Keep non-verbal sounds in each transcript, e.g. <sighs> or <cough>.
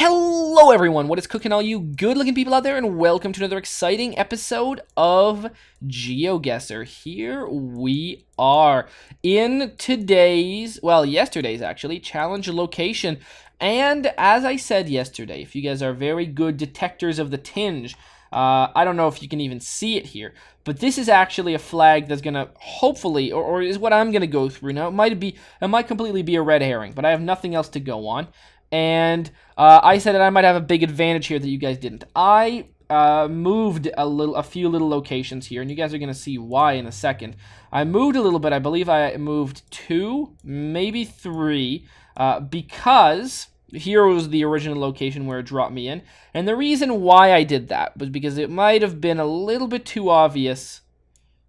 Hello everyone, what is cooking all you good-looking people out there, and welcome to another exciting episode of GeoGuessr. Here we are in today's, well, yesterday's actually, challenge location. And as I said yesterday, if you guys are very good detectors of the tinge, uh, I don't know if you can even see it here, but this is actually a flag that's gonna hopefully, or, or is what I'm gonna go through now. It might be, it might completely be a red herring, but I have nothing else to go on and uh, I said that I might have a big advantage here that you guys didn't. I uh, moved a little, a few little locations here, and you guys are gonna see why in a second. I moved a little bit. I believe I moved two, maybe three, uh, because here was the original location where it dropped me in, and the reason why I did that was because it might have been a little bit too obvious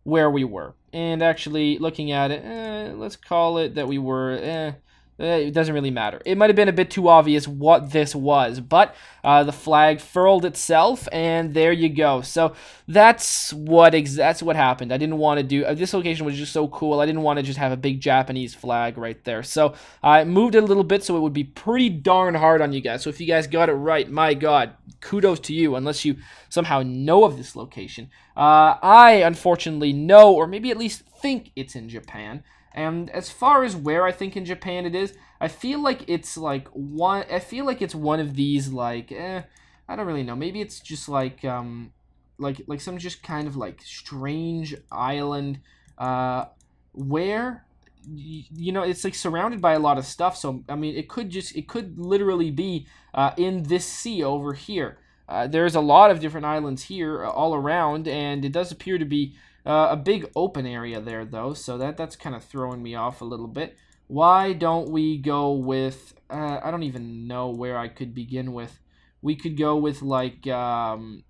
where we were. And actually, looking at it, eh, let's call it that we were. Eh, it doesn't really matter. It might have been a bit too obvious what this was, but uh, the flag furled itself, and there you go. So that's what that's what happened. I didn't want to do uh, this location was just so cool. I didn't want to just have a big Japanese flag right there. So I moved it a little bit so it would be pretty darn hard on you guys. So if you guys got it right, my God, kudos to you. Unless you somehow know of this location, uh, I unfortunately know, or maybe at least think it's in Japan. And as far as where I think in Japan it is, I feel like it's like one. I feel like it's one of these like. Eh, I don't really know. Maybe it's just like um, like like some just kind of like strange island, uh, where you know it's like surrounded by a lot of stuff so i mean it could just it could literally be uh, in this sea over here uh, there's a lot of different islands here uh, all around and it does appear to be uh, a big open area there, though, so that that's kind of throwing me off a little bit. Why don't we go with... Uh, I don't even know where I could begin with. We could go with, like... Um,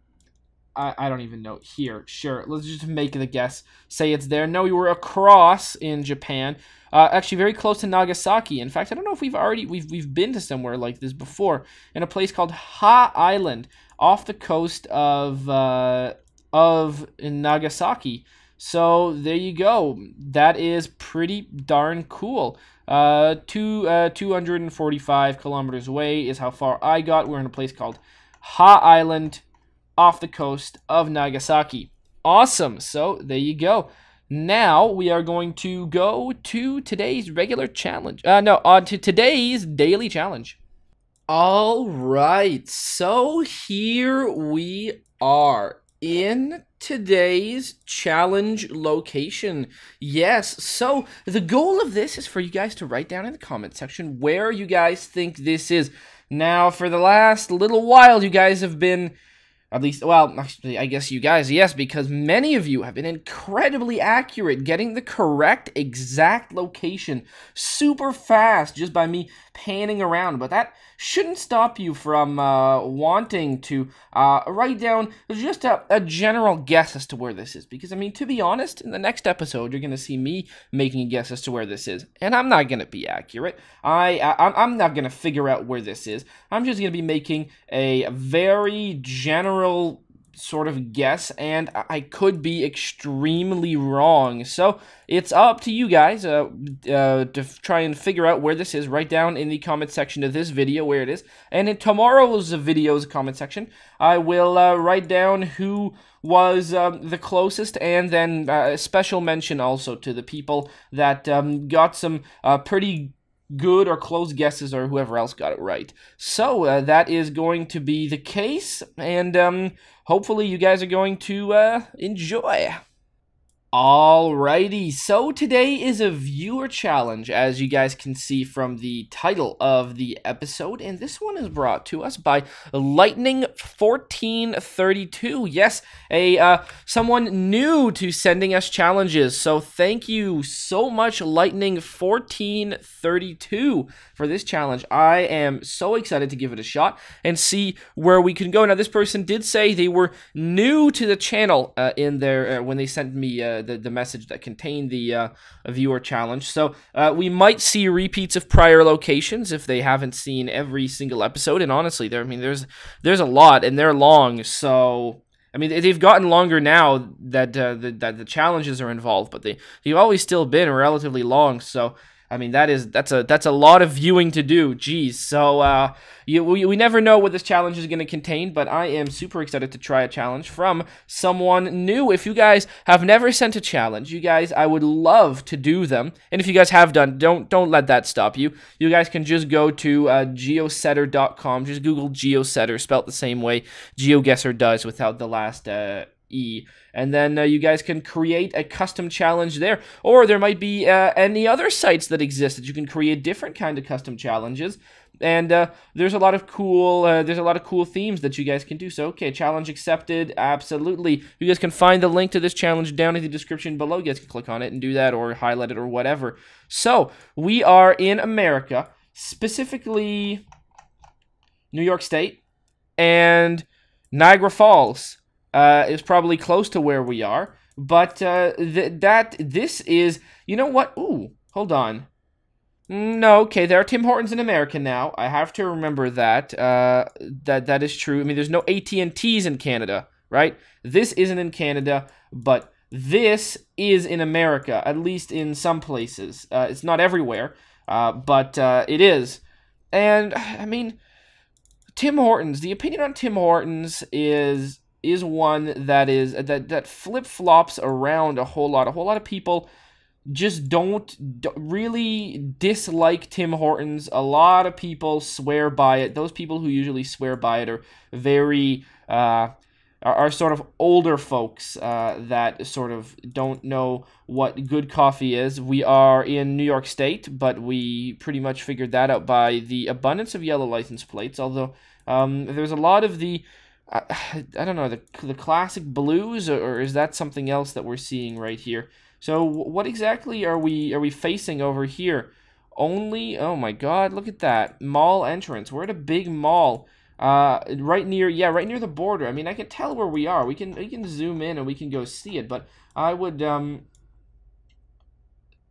I, I don't even know. Here, sure. Let's just make the guess. Say it's there. No, we were across in Japan. Uh, actually, very close to Nagasaki. In fact, I don't know if we've already we've we've been to somewhere like this before in a place called Ha Island off the coast of uh, of Nagasaki. So there you go. That is pretty darn cool. Uh, two, uh, 245 kilometers away is how far I got. We're in a place called Ha Island off the coast of Nagasaki. Awesome. So there you go. Now we are going to go to today's regular challenge. Uh, no, on to today's daily challenge. All right. So here we are in today's challenge location. Yes, so the goal of this is for you guys to write down in the comment section where you guys think this is. Now, for the last little while, you guys have been at least, well, actually, I guess you guys, yes, because many of you have been incredibly accurate, getting the correct exact location super fast just by me panning around. But that shouldn't stop you from uh, wanting to uh, write down just a, a, general guess as to where this is. Because, I mean, to be honest, in the next episode, you're going to see me making a guess as to where this is. And I'm not going to be accurate. I, I, I'm not going to figure out where this is. I'm just going to be making a very general general sort of guess, and I could be extremely wrong. So it's up to you guys uh, uh, to try and figure out where this is. Write down in the comment section of this video where it is. And in tomorrow's video's comment section, I will uh, write down who was um, the closest, and then uh, a special mention also to the people that um, got some uh, pretty good or close guesses or whoever else got it right. So uh, that is going to be the case, and um, hopefully you guys are going to uh, enjoy. Alrighty, so today is a viewer challenge, as you guys can see from the title of the episode, and this one is brought to us by Lightning1432. Yes, a uh, someone new to sending us challenges, so thank you so much, Lightning1432, for this challenge. I am so excited to give it a shot and see where we can go. Now, this person did say they were new to the channel uh, in there uh, when they sent me the, the message that contained the uh, viewer challenge. So uh, we might see repeats of prior locations if they haven't seen every single episode. And honestly, there I mean there's there's a lot and they're long. So I mean they've gotten longer now that uh, the, that the challenges are involved, but they they've always still been relatively long. So I mean, that is that's a that's a lot of viewing to do. Geez, So uh, you, we, we never know what this challenge is going to contain, but I am super excited to try a challenge from someone new. If you guys have never sent a challenge, you guys, I would love to do them. And if you guys have done, don't don't let that stop you. You guys can just go to uh, geosettr.com. Just Google geosetter, spelt the same way GeoGuessr does without the last uh, E. And then uh, you guys can create a custom challenge there. Or there might be uh, any other sites that exist that you can create different kind of custom challenges. And uh, there's a lot of cool, uh, there's a lot of cool themes that you guys can do. So, okay, challenge accepted, absolutely. You guys can find the link to this challenge down in the description below. You guys can click on it and do that, or highlight it, or whatever. So, we are in America, specifically New York State and Niagara Falls uh, is probably close to where we are. But uh, th- that this is, you know what? Ooh, hold on. No, okay, there are Tim Hortons in America now. I have to remember that. Uh, that that is true. I mean, there's no AT and T's in Canada, right? This isn't in Canada, but this is in America, at least in some places. Uh, it's not everywhere, uh, but uh, it is. And <sighs> I mean, Tim Hortons. The opinion on Tim Hortons is is one that is that that flip flops around a whole lot. A whole lot of people just don't, really dislike Tim Hortons. A lot of people swear by it. Those people who usually swear by it are very uh, are, are sort of older folks uh, that sort of don't know what good coffee is. We are in New York State, but we pretty much figured that out by the abundance of yellow license plates. Although um, there's a lot of the I, <sighs> I don't know the the classic blues, or, is that something else that we're seeing right here? So what exactly are we are we facing over here? Only oh my god, look at that mall entrance. We're at a big mall, uh, right near yeah, right near the border. I mean, I can tell where we are. We can we can zoom in and we can go see it. But I would um.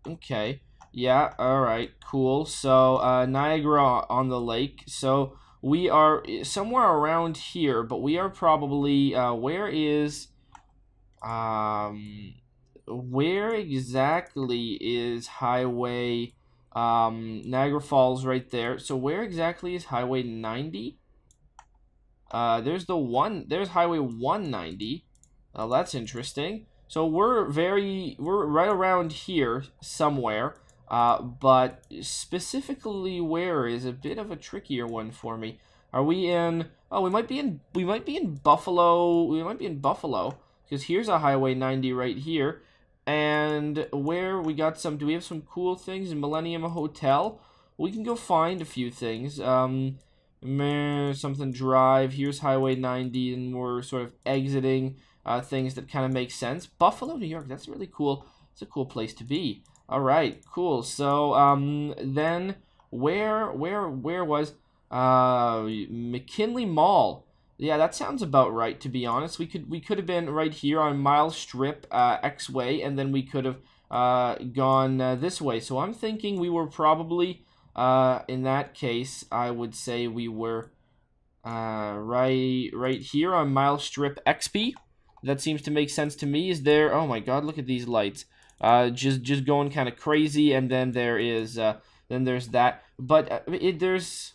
Okay, yeah, all right, cool. So uh, Niagara on the lake. So we are somewhere around here, but we are probably uh, where is um where exactly is Highway um, Niagara Falls right there? So where exactly is Highway 90? Uh, there's the one. There's Highway 190. Oh, that's interesting. So we're very we're right around here somewhere. Uh, but specifically where is a bit of a trickier one for me. Are we in? Oh, we might be in. We might be in Buffalo. We might be in Buffalo because here's a Highway 90 right here, and where we got some. Do we have some cool things in Millennium Hotel? We can go find a few things. Um, something drive. Here's Highway 90, and we're sort of exiting uh, things that kind of make sense. Buffalo, New York. That's really cool. It's a cool place to be. All right, cool. So um, then where where where was uh McKinley Mall? Yeah, that sounds about right. To be honest, we could we could have been right here on Mile Strip uh, X way, and then we could have uh, gone uh, this way. So I'm thinking we were probably uh, in that case. I would say we were uh, right right here on Mile Strip XP. That seems to make sense to me. Is there? Oh my God! Look at these lights uh, just just going kind of crazy, and then there is uh, then there's that. But uh, it, there's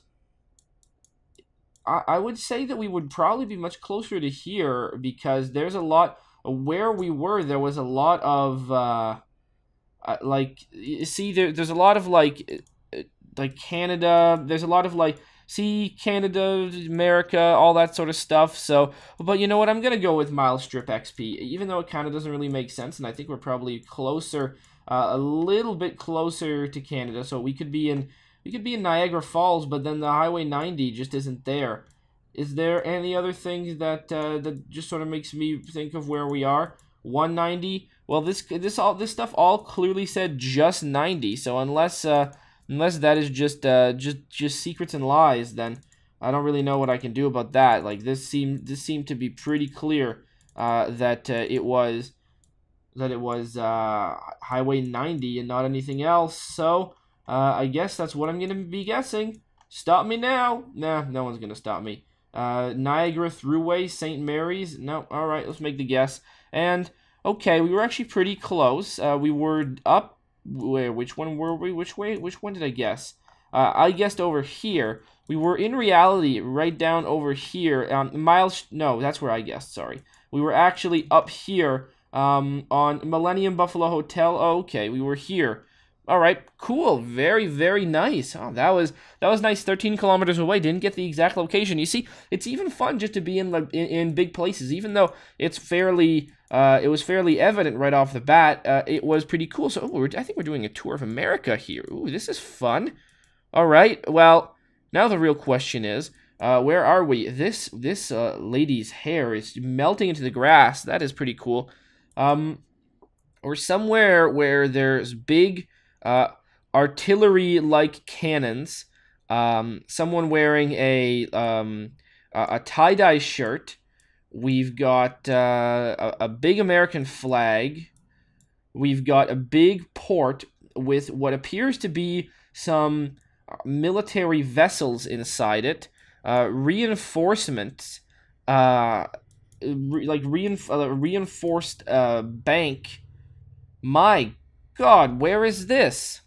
I, I would say that we would probably be much closer to here because there's a lot where we were. There was a lot of uh, uh like see there there's a lot of like uh, like Canada. There's a lot of like see Canada, America, all that sort of stuff. So, but you know what? I'm gonna go with Mile Strip XP, even though it kind of doesn't really make sense, and I think we're probably closer, uh, a little bit closer to Canada. So we could be in we could be in Niagara Falls, but then the Highway 90 just isn't there. Is there any other thing that uh, that just sort of makes me think of where we are? 190. Well, this this all this stuff all clearly said just 90. So unless uh, Unless that is just uh, just just secrets and lies, then I don't really know what I can do about that. Like this seemed this seemed to be pretty clear uh, that uh, it was that it was uh, Highway 90 and not anything else. So uh, I guess that's what I'm gonna be guessing. Stop me now. Nah, no one's gonna stop me. Uh, Niagara Thruway, St. Mary's. No, all right, let's make the guess. And okay, we were actually pretty close. Uh, we were up where which one were we? Which way? Which one did I guess? Uh, I guessed over here. We were in reality right down over here. Um, miles. No, that's where I guessed. Sorry. We were actually up here um, on Millennium Buffalo Hotel. Oh, okay, we were here. All right, cool. Very, very nice. Oh, that was that was nice. Thirteen kilometers away. Didn't get the exact location. You see, it's even fun just to be in in, in big places, even though it's fairly uh, it was fairly evident right off the bat. Uh, it was pretty cool. So, oh, I think we're doing a tour of America here. Ooh, this is fun. All right. Well, now the real question is, uh, where are we? This this uh, lady's hair is melting into the grass. That is pretty cool. Um, we're somewhere where there's big uh, artillery-like cannons. Um, someone wearing a um, a, tie-dye shirt. We've got uh, a, a big American flag. We've got a big port with what appears to be some military vessels inside it, uh, reinforcements, uh, re- like reinf- uh, reinforced uh, bank. My God, where is this?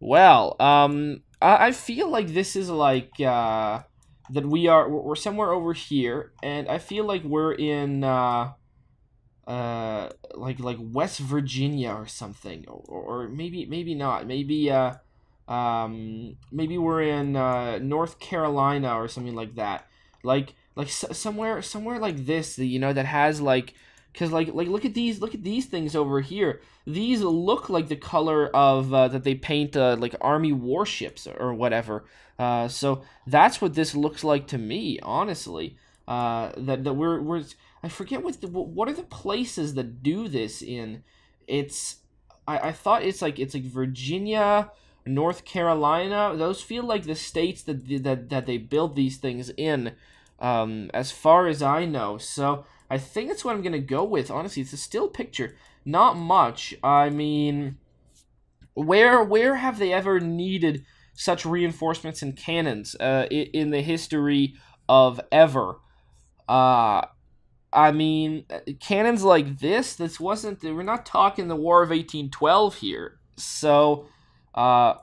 Well, um, I, I feel like this is like uh, that we are we're somewhere over here, and I feel like we're in uh, uh, like like West Virginia or something, or, or maybe maybe not, maybe uh um, maybe we're in uh, North Carolina or something like that. Like like somewhere somewhere like this, that you know, that has like because like like look at these look at these things over here. These look like the color of uh, that they paint uh, like army warships or whatever. Uh, so that's what this looks like to me, honestly. Uh, that that we're we're I forget what the, what are the places that do this in. It's I, I thought it's like it's like Virginia. North Carolina, those feel like the states that that that they build these things in, um, as far as I know. So I think that's what I'm gonna go with. Honestly, it's a still picture, not much. I mean, where where have they ever needed such reinforcements and cannons uh, in the history of ever? Uh, I mean, cannons like this. This wasn't. We're not talking the War of 1812 here. So uh,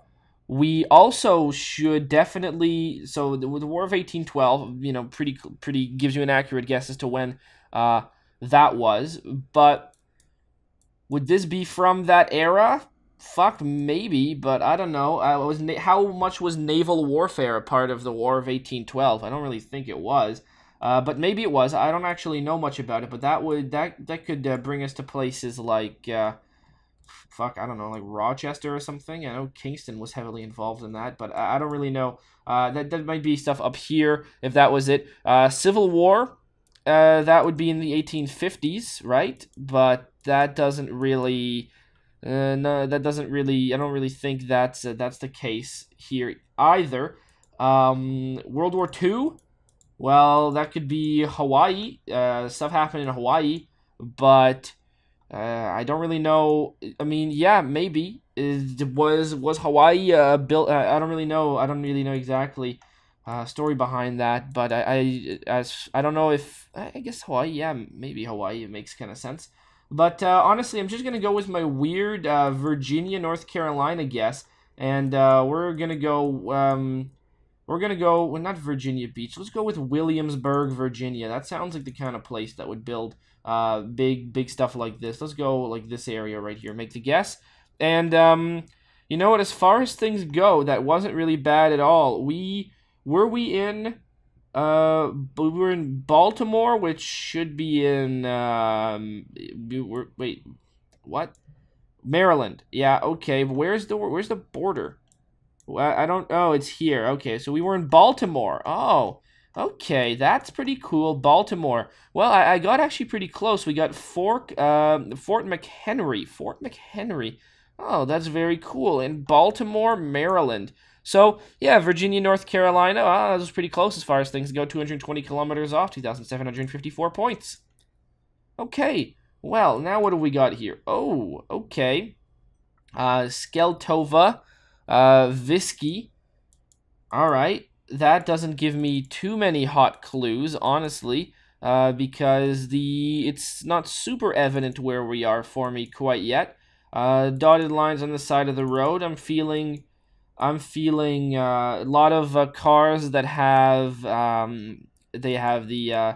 we also should definitely so the, the War of 1812, you know, pretty pretty gives you an accurate guess as to when uh, that was. But would this be from that era? Fuck, maybe, but I don't know. I was how much was naval warfare a part of the War of 1812? I don't really think it was. Uh, but maybe it was. I don't actually know much about it, but that would that that could uh, bring us to places like uh, fuck, I don't know, like Rochester or something. I know Kingston was heavily involved in that, but I, I don't really know. Uh, that, that might be stuff up here if that was it. Uh, Civil War, uh, that would be in the 1850s, right? But that doesn't really. Uh, no, that doesn't really. I don't really think that's uh, that's the case here either. Um, World War II. Well, that could be Hawaii. Uh, stuff happened in Hawaii, but uh, I don't really know. I mean, yeah, maybe it was was Hawaii uh, built. I don't really know. I don't really know exactly uh, story behind that, but I, I as I don't know if I guess Hawaii. Yeah, maybe Hawaii. Makes kind of sense. But uh, honestly, I'm just gonna go with my weird uh, Virginia, North Carolina guess, and uh, we're gonna go. Um, we're gonna go. Well, not Virginia Beach. Let's go with Williamsburg, Virginia. That sounds like the kind of place that would build uh, big big stuff like this. Let's go like this area right here. Make the guess. And um, you know what? As far as things go, that wasn't really bad at all. We were we in uh we were in Baltimore, which should be in um we were, wait what Maryland. Yeah, okay. Where's the where's the border? I don't. Oh, it's here. Okay, so we were in Baltimore. Oh, Okay, that's pretty cool. Baltimore. Well, I, I got actually pretty close. We got Fort, uh, Fort McHenry. Fort McHenry. Oh, that's very cool. In Baltimore, Maryland. So, yeah, Virginia, North Carolina. Ah, that was pretty close as far as things go. 220 kilometers off, 2,754 points. Okay, well, now what do we got here? Oh, okay. Uh, Skeltova, uh, Visky. All right that doesn't give me too many hot clues, honestly, uh, because the it's not super evident where we are for me quite yet. Uh, dotted lines on the side of the road. I'm feeling, I'm feeling uh, a lot of uh, cars that have, um, they have the uh,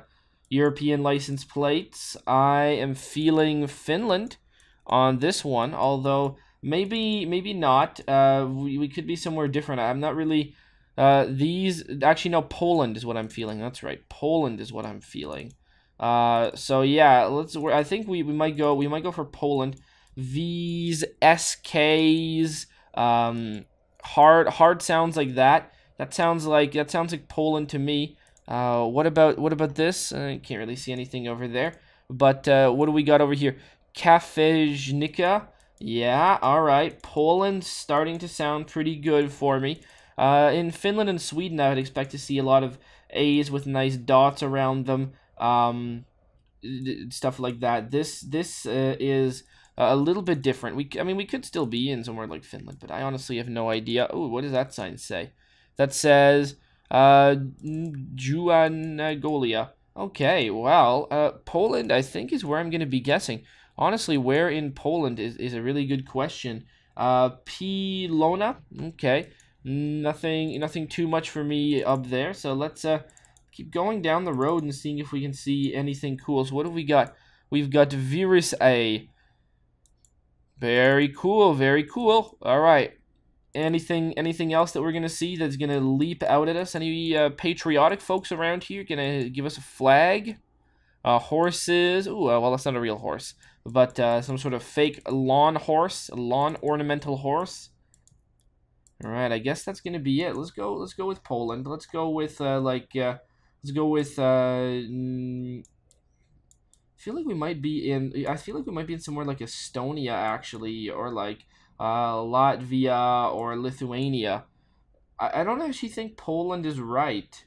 European license plates. I am feeling Finland on this one, although maybe, maybe not. Uh, we, we could be somewhere different. I'm not really. Uh, these actually no Poland is what I'm feeling. That's right, Poland is what I'm feeling. Uh, so yeah, let's. I think we, we might go. We might go for Poland. These SKs, um, hard hard sounds like that. That sounds like that sounds like Poland to me. Uh, what about what about this? I can't really see anything over there. But uh, what do we got over here? Kafejnika. Yeah, all right. Poland starting to sound pretty good for me. Uh, in Finland and Sweden, I would expect to see a lot of A's with nice dots around them, um, stuff like that. This this uh, is a little bit different. We, I mean, we could still be in somewhere like Finland, but I honestly have no idea. Oh, what does that sign say? That says uh, Juanagolia. Okay, well, uh, Poland, I think, is where I'm going to be guessing. Honestly, where in Poland is, is a really good question. Uh, Pilona. Okay, nothing, nothing too much for me up there. So let's uh keep going down the road and seeing if we can see anything cool. So what have we got? We've got Virus A. Very cool, very cool. All right. Anything anything else that we're going to see that's going to leap out at us? Any uh, patriotic folks around here going to give us a flag? Uh, horses. Ooh, uh, well, that's not a real horse. But uh, some sort of fake lawn horse. lawn ornamental horse. All right, I guess that's to be it. Let's go Let's go with Poland. Let's go with, uh, like, uh, let's go with... Uh, I feel like we might be in. I feel like we might be in somewhere like Estonia, actually, or like uh, Latvia or Lithuania. I, I don't actually think Poland is right.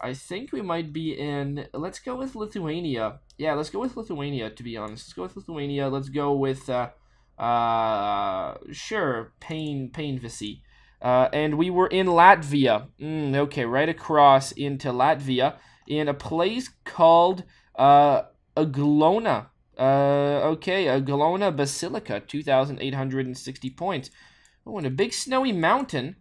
I think we might be in. Let's go with Lithuania. Yeah, let's go with Lithuania. To be honest, let's go with Lithuania. Let's go with. Uh, uh, sure, Pain Painvisi. Uh, and we were in Latvia. Mm, okay, right across into Latvia in a place called uh Aglona. Uh, okay, Aglona Basilica, 2,860 points. Oh, and a big snowy mountain,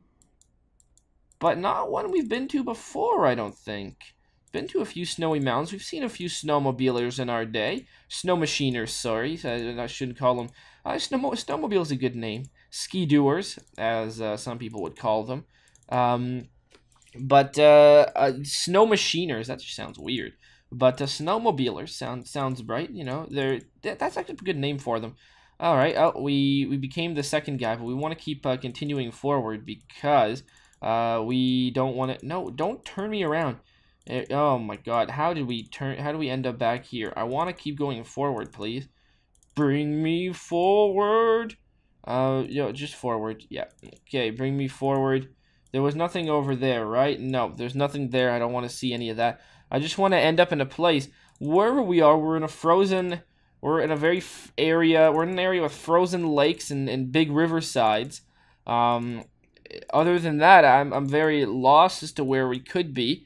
but not one we've been to before, I don't think. Been to a few snowy mountains. We've seen a few snowmobilers in our day. Snow machiners, sorry. I, I shouldn't call them. Uh, snow, snowmobile is a good name. Ski doers, as uh, some people would call them. Um, but uh, uh, snow machiners, that just sounds weird. But uh, snowmobilers sounds sounds right. You know, they're that's actually a good name for them. All right, oh, we we became the second guy, but we want to keep uh, continuing forward because uh, we don't want to. No, don't turn me around. It, eh, oh my God, how did we turn? How do we end up back here? I want to keep going forward, please. Bring me forward. Uh, yo, just forward. Yeah. Okay, bring me forward. There was nothing over there, right? No, there's nothing there. I don't want to see any of that. I just want to end up in a place wherever we are. We're in a frozen. We're in a very area. We're in an area with frozen lakes and, and big riversides. Um, other than that, I'm I'm very lost as to where we could be.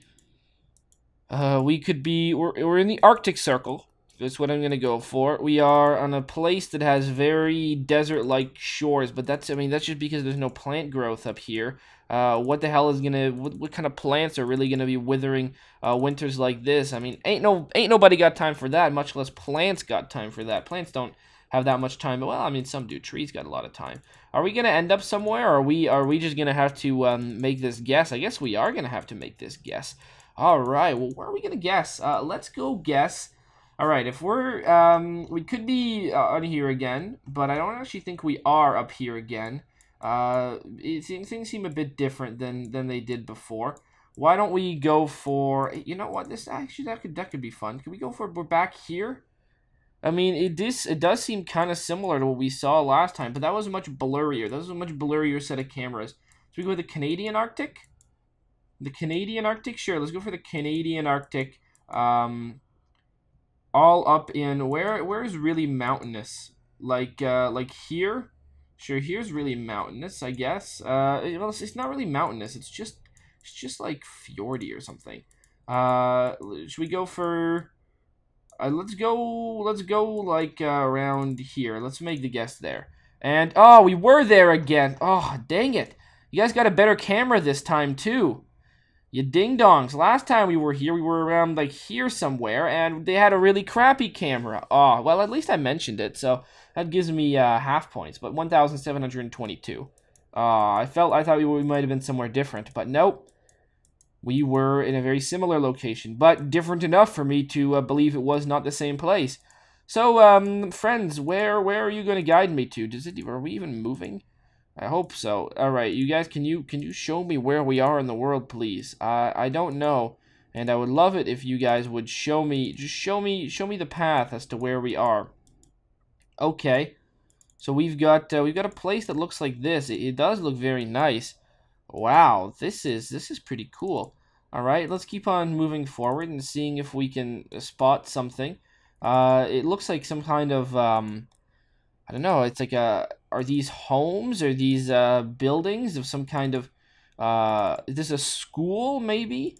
Uh, we could be. We're we're in the Arctic Circle. That's what I'm gonna go for. We are on a place that has very desert-like shores, but that's I mean that's just because there's no plant growth up here. Uh, what the hell is gonna what, what kind of plants are really gonna be withering uh, winters like this? I mean, ain't no ain't nobody got time for that. Much less plants got time for that. Plants don't have that much time. But, Well, I mean, some do. Trees got a lot of time. Are we gonna end up somewhere? Are we are we just gonna have to um, make this guess? I guess we are gonna have to make this guess. All right. Well, where are we gonna guess? Uh, let's go guess all right, if we're, um, we could be uh, on here again, but I don't actually think we are up here again. Uh, it, things seem a bit different than, than they did before. Why don't we go for, you know what, this, actually, that could, that could be fun. Can we go for, we're back here? I mean, it this it does seem kind of similar to what we saw last time, but that was much blurrier. That was a much blurrier set of cameras. So we go with the Canadian Arctic? The Canadian Arctic? Sure, let's go for the Canadian Arctic. Um, all up in where where is really mountainous like uh like here sure here's really mountainous i guess uh well it's, not really mountainous it's just it's just like fjordy or something uh should we go for Uh, let's go, let's go, like, uh, around here. Let's make the guess there. And, oh, we were there again. Oh, dang it. You guys got a better camera this time, too. You ding-dongs. Last time we were here, we were around, like, here somewhere, and they had a really crappy camera. Oh, well, at least I mentioned it, so that gives me uh, half points, but 1,722. Uh, I felt, I thought we, we might have been somewhere different, but nope. We were in a very similar location, but different enough for me to uh, believe it was not the same place. So, um, friends, where where are you going to guide me to? Does it? Are we even moving? I hope so. All right, you guys, can you can you show me where we are in the world, please? Uh, I don't know, and I would love it if you guys would show me, just show me, show me the path as to where we are. Okay, so we've got uh, we've got a place that looks like this. It, it does look very nice. Wow, this is this is pretty cool. All right, let's keep on moving forward and seeing if we can spot something. Uh, it looks like some kind of um, I don't know. It's like a are these homes or these uh, buildings of some kind of uh, is this a school maybe?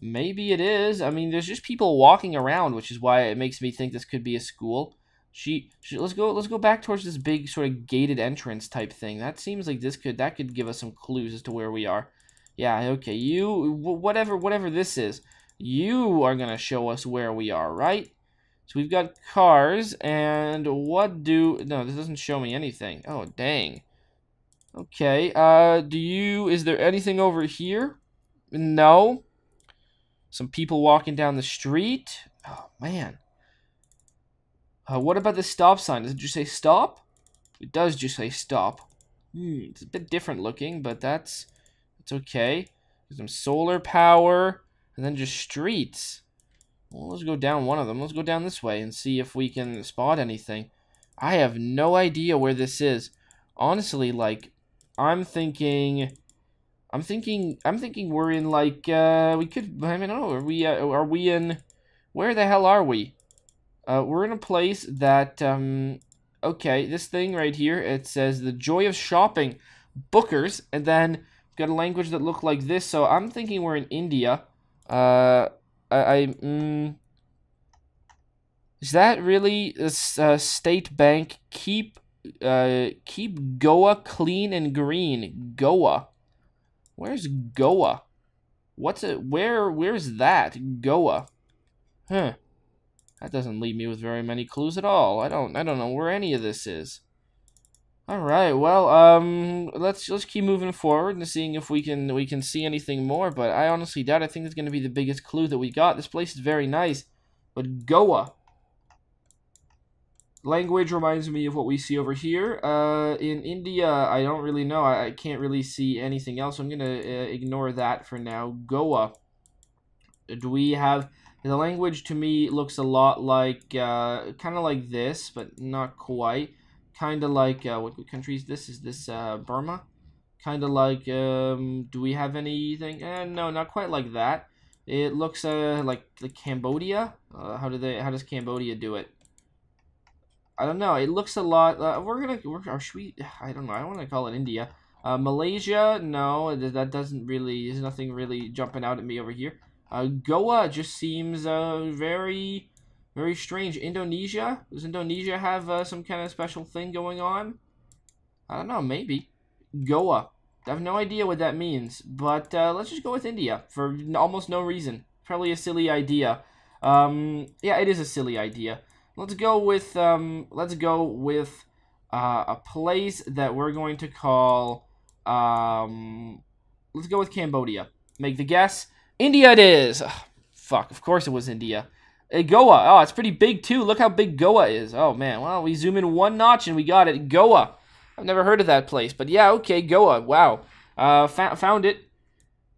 Maybe it is. I mean, there's just people walking around, which is why it makes me think this could be a school. She, she, let's go let's go back towards this big sort of gated entrance type thing. That seems like this could that could give us some clues as to where we are. Yeah, okay. You whatever whatever this is, you are going to show us where we are, right? So we've got cars, and what do... No, this doesn't show me anything. Oh, dang. Okay, uh, do you... Is there anything over here? No. Some people walking down the street. Oh, man. Uh, what about the stop sign? Does it just say stop? It does just say stop. Hmm, it's a bit different looking, but that's... It's okay. There's some solar power, and then just streets. Well, let's go down one of them. Let's go down this way and see if we can spot anything. I have no idea where this is. Honestly, like, I'm thinking... I'm thinking, I'm thinking we're in, like, uh, we could, I mean, oh, are we, uh, are we in, where the hell are we? Uh, we're in a place that, um, okay, this thing right here, it says, the joy of shopping, bookers, and then got a language that looked like this, so I'm thinking we're in India. Uh, I, I mm, is that really uh, state bank? Keep uh keep Goa clean and green. Goa. Where's Goa? What's it? Where? Where's that? Goa. Huh. That doesn't leave me with very many clues at all. I don't. I don't know where any of this is. All right. Well, um, let's let's keep moving forward and seeing if we can we can see anything more. But I honestly doubt. I think it's going to be the biggest clue that we got. This place is very nice, but Goa. Language reminds me of what we see over here. Uh, in India, I don't really know. I, I can't really see anything else. I'm gonna uh, ignore that for now. Goa. Do we have the language? To me, looks a lot like uh, kind of like this, but not quite kind of like uh, what, country is this? Is this uh, Burma? Kind of like, um, do we have anything? Eh, no, not quite like that. It looks uh, like the Cambodia. Uh, how do they? How does Cambodia do it? I don't know. It looks a lot. Uh, we're gonna. We're, we? <sighs> I don't know. I don't want to call it India. Uh, Malaysia. No, that doesn't really. There's nothing really jumping out at me over here. Uh, Goa just seems uh very very strange. Indonesia? Does Indonesia have uh, some kind of special thing going on? I don't know, maybe. Goa. I have no idea what that means, but uh, let's just go with India for almost no reason. Probably a silly idea. Um, yeah, it is a silly idea. Let's go with um, let's go with uh, a place that we're going to call um, let's go with Cambodia. Make the guess. India it is. Ugh, fuck, of course it was India. Hey, Goa. Oh, it's pretty big, too. Look how big Goa is. Oh, man. Well, we zoom in one notch and we got it. Goa. I've never heard of that place. But yeah, okay, Goa. Wow. Uh, found it.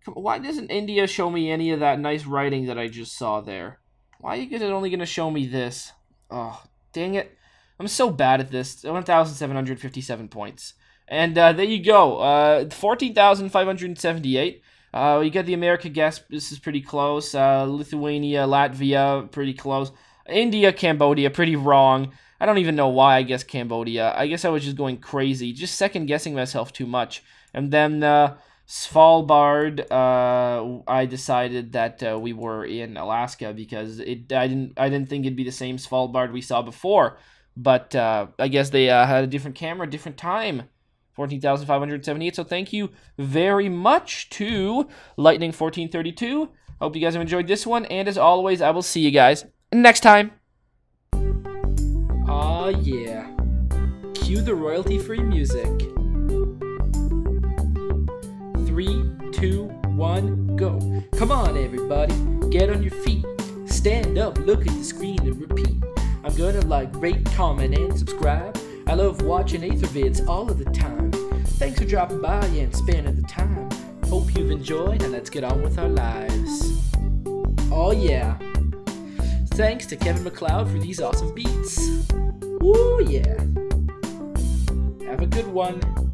Why doesn't India show me any of that nice writing that I just saw there? Why is it only going to show me this? Oh, dang it. I'm so bad at this. 1,757 points. And uh, there you go. Uh, 14,578. Uh, you get the America guess. This is pretty close. Uh, Lithuania, Latvia, pretty close. India, Cambodia, pretty wrong. I don't even know why I guess Cambodia. I guess I was just going crazy, just second guessing myself too much. And then uh, Svalbard, uh, I decided that uh, we were in Alaska because it I didn't I didn't think it'd be the same Svalbard we saw before, but uh, I guess they uh, had a different camera, different time. 14,578. So thank you very much to Lightning 1432. Hope you guys have enjoyed this one, and as always, I will see you guys next time. Aw, yeah. Cue the royalty-free music. Three, two, one, go. Come on, everybody. Get on your feet. Stand up, look at the screen, and repeat. I'm gonna like, rate, comment, and subscribe. I love watching Athervids all of the time. Thanks for dropping by and spending the time. Hope you've enjoyed, and let's get on with our lives. Oh, yeah. Thanks to Kevin MacLeod for these awesome beats. Woo, yeah. Have a good one.